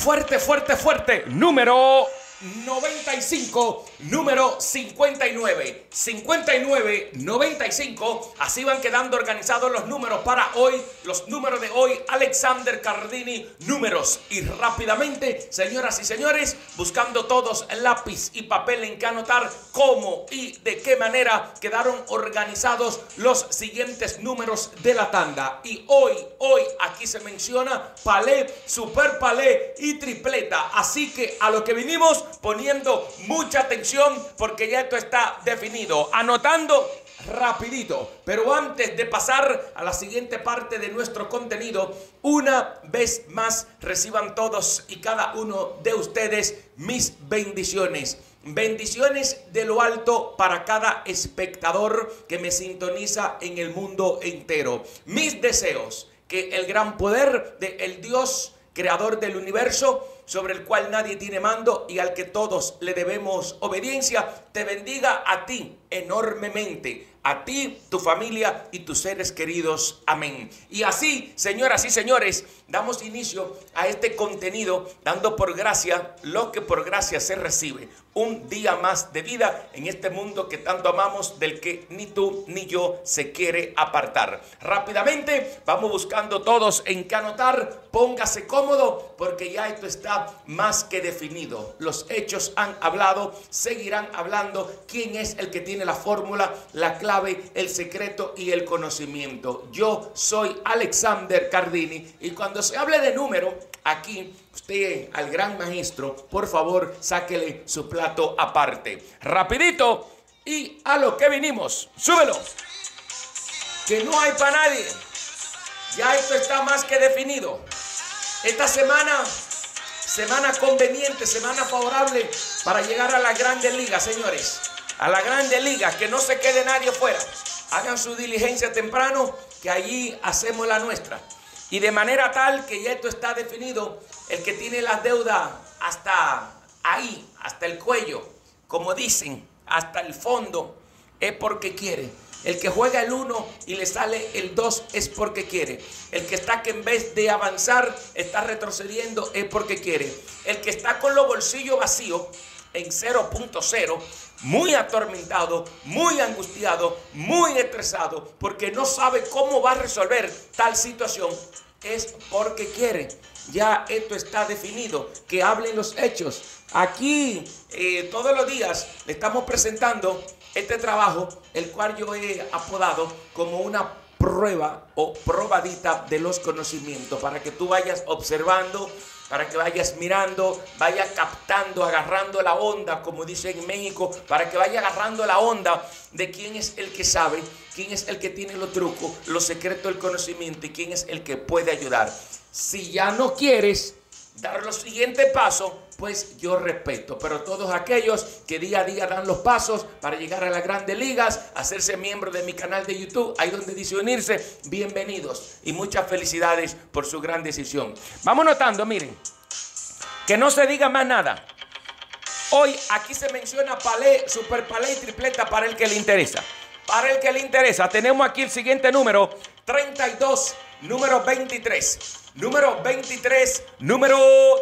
Fuerte, fuerte, fuerte. Número 95, número 59. 59, 95. Así van quedando organizados los números para hoy. Los números de hoy, Alexander Cardini, números. Y rápidamente, señoras y señores, buscando todos lápiz y papel en que anotar cómo y de qué manera quedaron organizados los siguientes números de la tanda. Y hoy, hoy aquí se menciona palé, super palé y tripleta. Así que a lo que vinimos poniendo mucha atención porque ya esto está definido. Anotando rapidito. Pero antes de pasar a la siguiente parte de nuestro contenido, una vez más reciban todos y cada uno de ustedes mis bendiciones. Bendiciones de lo alto para cada espectador que me sintoniza en el mundo entero. Mis deseos que el gran poder del el Dios creador del universo, sobre el cual nadie tiene mando y al que todos le debemos obediencia, te bendiga a ti enormemente a ti, tu familia y tus seres queridos. Amén. Y así, señoras y señores, damos inicio a este contenido dando por gracia lo que por gracia se recibe. Un día más de vida en este mundo que tanto amamos, del que ni tú ni yo se quiere apartar. Rápidamente, vamos buscando todos en qué anotar. Póngase cómodo porque ya esto está más que definido. Los hechos han hablado, seguirán hablando. ¿Quién es el que tiene la fórmula, la? El secreto y el conocimiento. Yo soy Alexander Cardini y cuando se hable de número, aquí usted al gran maestro, por favor, sáquele su plato aparte. Rapidito y a lo que vinimos. Súbelo. Que no hay para nadie. Ya esto está más que definido. Esta semana semana conveniente, semana favorable para llegar a la Grandes Ligas, señores a la grande liga, que no se quede nadie fuera. Hagan su diligencia temprano, que allí hacemos la nuestra. Y de manera tal que ya esto está definido, el que tiene las deudas hasta ahí, hasta el cuello, como dicen, hasta el fondo, es porque quiere. El que juega el 1 y le sale el 2 es porque quiere. El que está que en vez de avanzar está retrocediendo es porque quiere. El que está con los bolsillos vacíos en 0.0 muy atormentado, muy angustiado, muy estresado, porque no sabe cómo va a resolver tal situación, es porque quiere. Ya esto está definido, que hablen los hechos. Aquí eh, todos los días le estamos presentando este trabajo, el cual yo he apodado como una prueba o probadita de los conocimientos, para que tú vayas observando para que vayas mirando, vaya captando, agarrando la onda, como dice en México, para que vaya agarrando la onda de quién es el que sabe, quién es el que tiene los trucos, los secretos del conocimiento y quién es el que puede ayudar. Si ya no quieres dar los siguientes pasos, pues yo respeto. Pero todos aquellos que día a día dan los pasos para llegar a las grandes ligas, hacerse miembro de mi canal de YouTube, ahí donde dice unirse, bienvenidos y muchas felicidades por su gran decisión. Vamos notando, miren, que no se diga más nada. Hoy aquí se menciona palé, super palé y tripleta para el que le interesa. Para el que le interesa, tenemos aquí el siguiente número, 32, número 23 número 23, número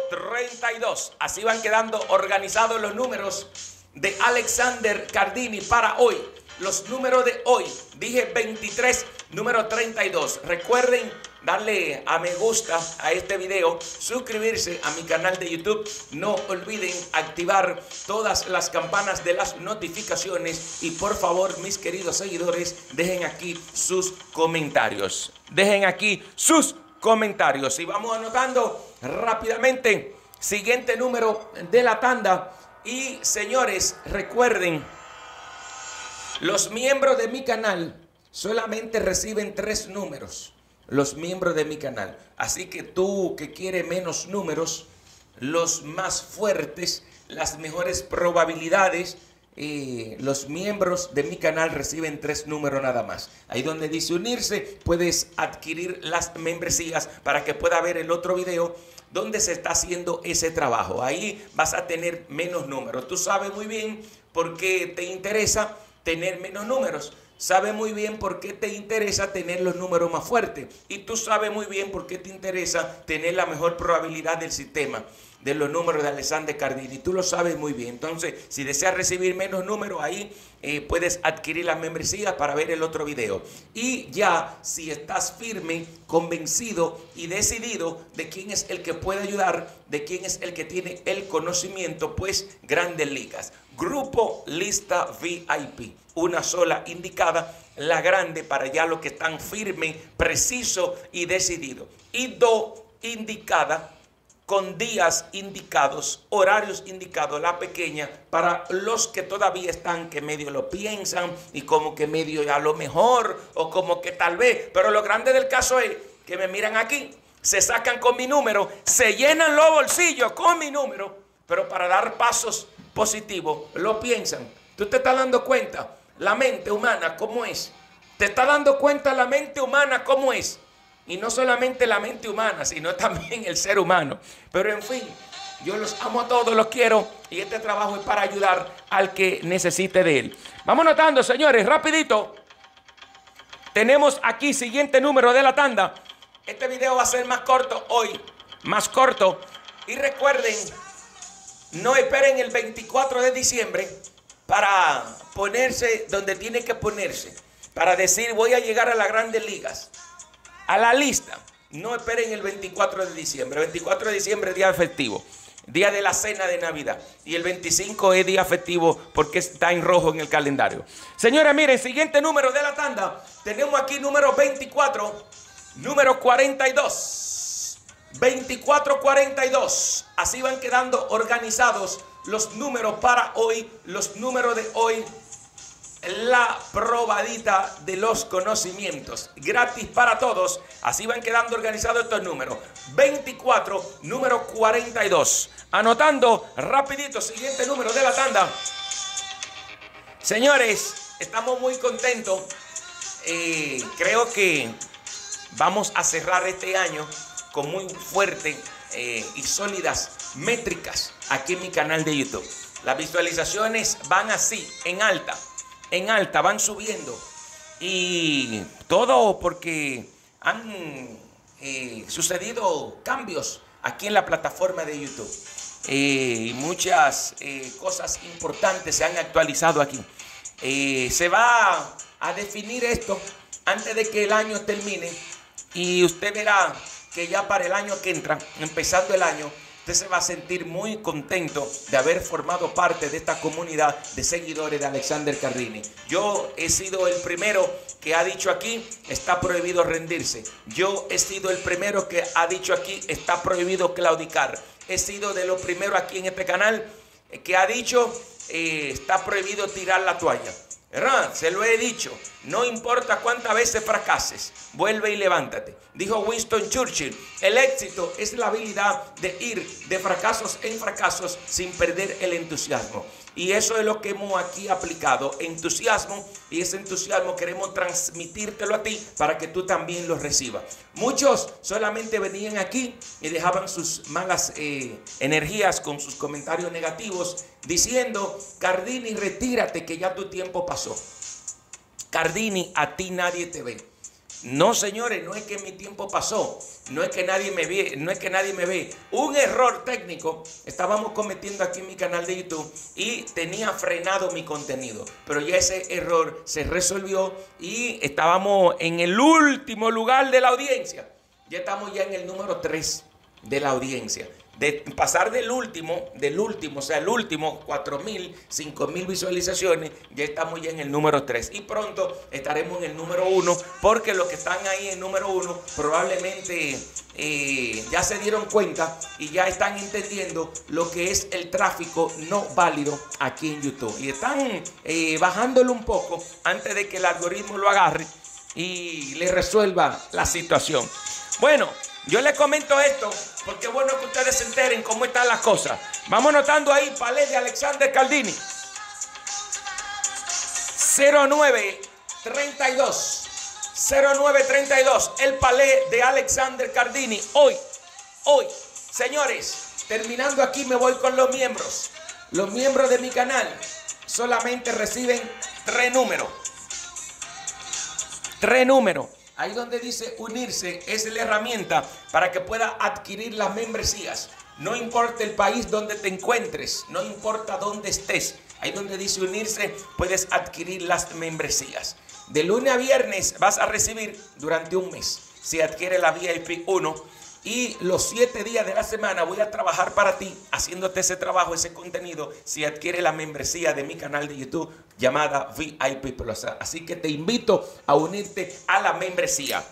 32. Así van quedando organizados los números de Alexander Cardini para hoy. Los números de hoy, dije 23, número 32. Recuerden darle a me gusta a este video, suscribirse a mi canal de YouTube. No olviden activar todas las campanas de las notificaciones. Y por favor, mis queridos seguidores, dejen aquí sus comentarios. Dejen aquí sus comentarios. Y vamos anotando rápidamente, siguiente número de la tanda. Y señores, recuerden, los miembros de mi canal solamente reciben tres números. Los miembros de mi canal. Así que tú que quieres menos números, los más fuertes, las mejores probabilidades, los miembros de mi canal reciben tres números nada más. Ahí donde dice unirse, puedes adquirir las membresías para que pueda ver el otro video donde se está haciendo ese trabajo. Ahí vas a tener menos números. Tú sabes muy bien por qué te interesa tener menos números. sabe muy bien por qué te interesa tener los números más fuertes. Y tú sabes muy bien por qué te interesa tener la mejor probabilidad del sistema de los números de Alexander Cardini. Tú lo sabes muy bien. Entonces, si deseas recibir menos números, ahí eh, puedes adquirir la membresía para ver el otro video. Y ya, si estás firme, convencido y decidido de quién es el que puede ayudar, de quién es el que tiene el conocimiento, pues grandes ligas. Grupo Lista VIP. Una sola indicada, la grande para ya los que están firmes, preciso y decidido. Y dos indicada con días indicados, horarios indicados, la pequeña, para los que todavía están, que medio lo piensan y como que medio ya lo mejor o como que tal vez. Pero lo grande del caso es que me miran aquí, se sacan con mi número, se llenan los bolsillos con mi número, pero para dar pasos positivos lo piensan. ¿Tú te estás dando cuenta? La mente humana, ¿cómo es? ¿Te estás dando cuenta la mente humana cómo es? Y no solamente la mente humana, sino también el ser humano. Pero en fin, yo los amo a todos, los quiero. Y este trabajo es para ayudar al que necesite de él. Vamos notando, señores, rapidito. Tenemos aquí siguiente número de la tanda. Este video va a ser más corto hoy. Más corto. Y recuerden, no esperen el 24 de diciembre para ponerse donde tiene que ponerse. Para decir voy a llegar a las grandes ligas a la lista. No esperen el 24 de diciembre. El 24 de diciembre es día festivo. Día de la cena de Navidad. Y el 25 es día festivo porque está en rojo en el calendario. Señora, miren, siguiente número de la tanda. Tenemos aquí número 24. Número 42. 2442. Así van quedando organizados los números para hoy. Los números de hoy la probadita de los conocimientos. Gratis para todos. Así van quedando organizados estos números. 24, número 42. Anotando rapidito, siguiente número de la tanda. Señores, estamos muy contentos. Eh, creo que vamos a cerrar este año con muy fuerte eh, y sólidas métricas aquí en mi canal de YouTube. Las visualizaciones van así, en alta en alta, van subiendo. Y todo porque han eh, sucedido cambios aquí en la plataforma de YouTube. Eh, muchas eh, cosas importantes se han actualizado aquí. se va a definir esto antes de que el año termine y usted verá que ya para el año que entra, empezando el año, usted se va a sentir muy contento de haber formado parte de esta comunidad de seguidores de Alexander Cardini. Yo he sido el primero que ha dicho aquí, está prohibido rendirse. Yo he sido el primero que ha dicho aquí, está prohibido claudicar. He sido de los primeros aquí en este canal que ha dicho, eh, está prohibido tirar la toalla. Se lo he dicho. No importa cuántas veces fracases, vuelve y levántate. Dijo Winston Churchill, el éxito es la habilidad de ir de fracasos en fracasos sin perder el entusiasmo. Y eso es lo que hemos aquí aplicado, entusiasmo, y ese entusiasmo queremos transmitírtelo a ti para que tú también lo recibas. Muchos solamente venían aquí y dejaban sus malas eh, energías con sus comentarios negativos, diciendo, Cardini, retírate que ya tu tiempo pasó. Cardini, a ti nadie te ve. No, señores, no es que mi tiempo pasó, no es que nadie me ve, no es que nadie me ve. Un error técnico estábamos cometiendo aquí en mi canal de YouTube y tenía frenado mi contenido, pero ya ese error se resolvió y estábamos en el último lugar de la audiencia. Ya estamos ya en el número 3 de la audiencia de pasar del último, del último, o sea, el último, 4 mil, 5 mil visualizaciones, ya estamos ya en el número 3. Y pronto estaremos en el número 1, porque los que están ahí en número 1 probablemente eh, ya se dieron cuenta y ya están entendiendo lo que es el tráfico no válido aquí en YouTube. Y están eh, bajándolo un poco antes de que el algoritmo lo agarre y le resuelva la situación. Bueno, yo les comento esto porque es bueno que ustedes se enteren cómo están las cosas. Vamos notando ahí, palé de Alexander Caldini. 0932. 0932. El palé de Alexander Cardini. Hoy, hoy, señores, terminando aquí me voy con los miembros. Los miembros de mi canal solamente reciben tres números. Tres números. Ahí donde dice unirse es la herramienta para que pueda adquirir las membresías. No importa el país donde te encuentres, no importa dónde estés. Ahí donde dice unirse puedes adquirir las membresías. De lunes a viernes vas a recibir durante un mes. Si adquiere la VIP 1 y los siete días de la semana voy a trabajar para ti, haciéndote ese trabajo, ese contenido, si adquiere la membresía de mi canal de YouTube llamada VIP Plus. Así que te invito a unirte a la membresía.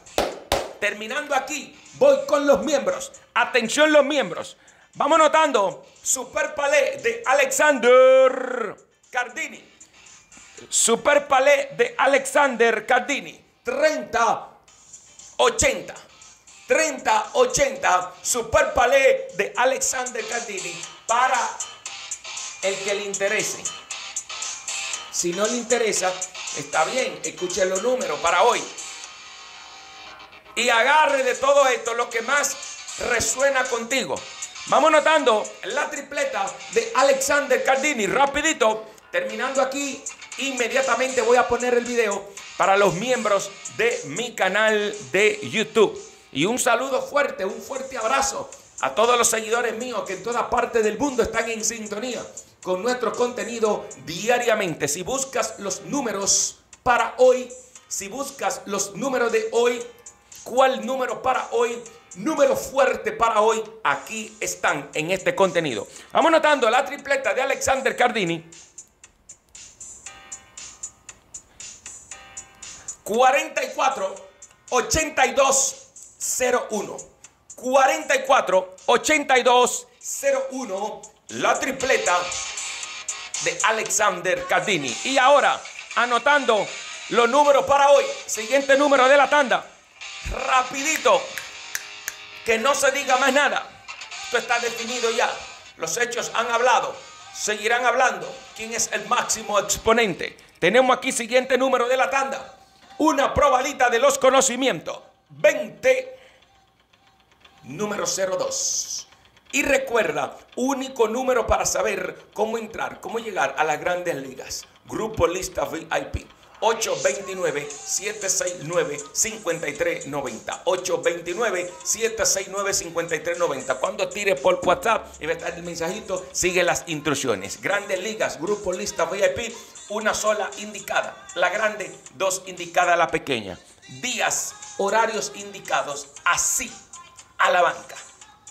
Terminando aquí, voy con los miembros. Atención los miembros. Vamos notando Super Palais de Alexander Cardini. Super Palais de Alexander Cardini. 30 80. 3080 Super Palais de Alexander Cardini para el que le interese. Si no le interesa, está bien, escuche los números para hoy. Y agarre de todo esto lo que más resuena contigo. Vamos notando la tripleta de Alexander Cardini. Rapidito, terminando aquí, inmediatamente voy a poner el video para los miembros de mi canal de YouTube. Y un saludo fuerte, un fuerte abrazo a todos los seguidores míos que en toda parte del mundo están en sintonía con nuestro contenido diariamente. Si buscas los números para hoy, si buscas los números de hoy, ¿cuál número para hoy? Número fuerte para hoy, aquí están en este contenido. Vamos notando la tripleta de Alexander Cardini. 44, 82, 01 44 82 01 la tripleta de Alexander Cardini. Y ahora, anotando los números para hoy. Siguiente número de la tanda. Rapidito. Que no se diga más nada. Esto está definido ya. Los hechos han hablado. Seguirán hablando. ¿Quién es el máximo exponente? Tenemos aquí siguiente número de la tanda. Una probadita de los conocimientos. 20 número 02. Y recuerda, único número para saber cómo entrar, cómo llegar a las grandes ligas. Grupo Lista VIP. 829-769-5390. 829-769-5390. Cuando tire por WhatsApp y ve el mensajito, sigue las instrucciones. Grandes ligas, grupo lista VIP, una sola indicada. La grande, dos indicada la pequeña. Días, horarios indicados, así a la banca.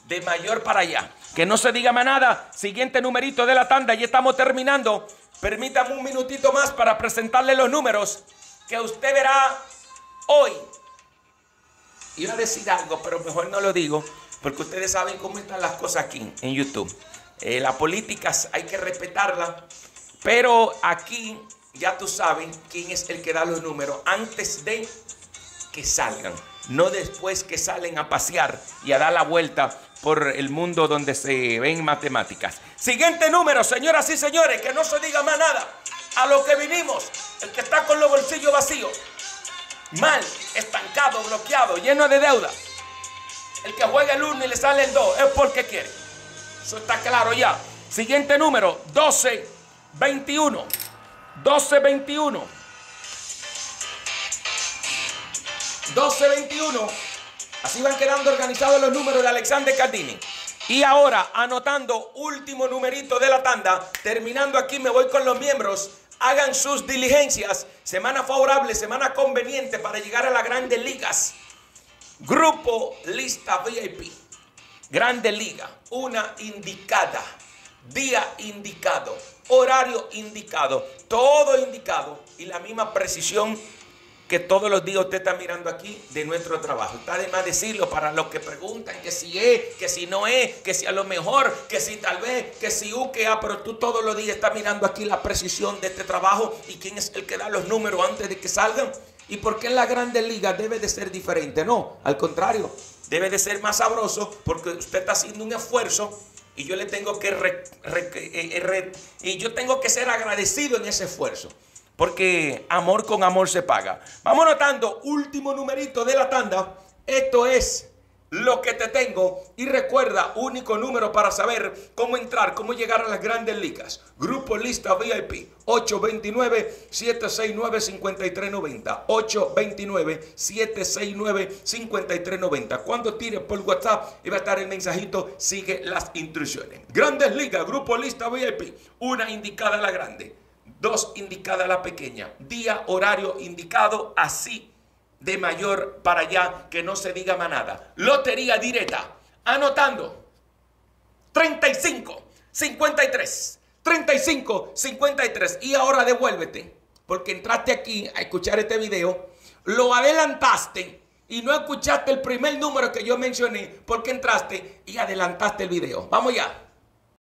De mayor para allá. Que no se diga más nada. Siguiente numerito de la tanda. Ya estamos terminando. Permítame un minutito más para presentarle los números que usted verá hoy. Iba a decir algo, pero mejor no lo digo, porque ustedes saben cómo están las cosas aquí en YouTube. Eh, la política hay que respetarla, pero aquí ya tú sabes quién es el que da los números antes de que salgan no después que salen a pasear y a dar la vuelta por el mundo donde se ven matemáticas. Siguiente número, señoras y señores, que no se diga más nada. A lo que vinimos, el que está con los bolsillos vacíos, mal, estancado, bloqueado, lleno de deuda. El que juega el 1 y le sale el 2 es porque quiere. Eso está claro ya. Siguiente número, 12, 21. 12, 21. 12-21. Así van quedando organizados los números de Alexander Cardini. Y ahora, anotando último numerito de la tanda, terminando aquí, me voy con los miembros. Hagan sus diligencias. Semana favorable, semana conveniente para llegar a las grandes ligas. Grupo Lista VIP. Grande Liga. Una indicada. Día indicado. Horario indicado. Todo indicado. Y la misma precisión que todos los días usted está mirando aquí de nuestro trabajo. Está de más decirlo para los que preguntan que si es, que si no es, que si a lo mejor, que si tal vez, que si u, que pero tú todos los días estás mirando aquí la precisión de este trabajo y quién es el que da los números antes de que salgan. ¿Y por qué en la grande liga debe de ser diferente? No, al contrario, debe de ser más sabroso porque usted está haciendo un esfuerzo y yo le tengo que eh, y yo tengo que ser agradecido en ese esfuerzo. Porque amor con amor se paga. Vamos notando, último numerito de la tanda. Esto es lo que te tengo y recuerda, único número para saber cómo entrar, cómo llegar a las grandes ligas. Grupo Lista VIP 829-769-5390. 829-769-5390. Cuando tires por WhatsApp y va a estar el mensajito, sigue las instrucciones. Grandes ligas, Grupo Lista VIP. Una indicada a la grande, dos indicada a la pequeña. Día, horario indicado, así de mayor para allá, que no se diga más nada. Lotería directa, anotando 35, 53, 35, 53. Y ahora devuélvete, porque entraste aquí a escuchar este video, lo adelantaste y no escuchaste el primer número que yo mencioné, porque entraste y adelantaste el video. Vamos ya.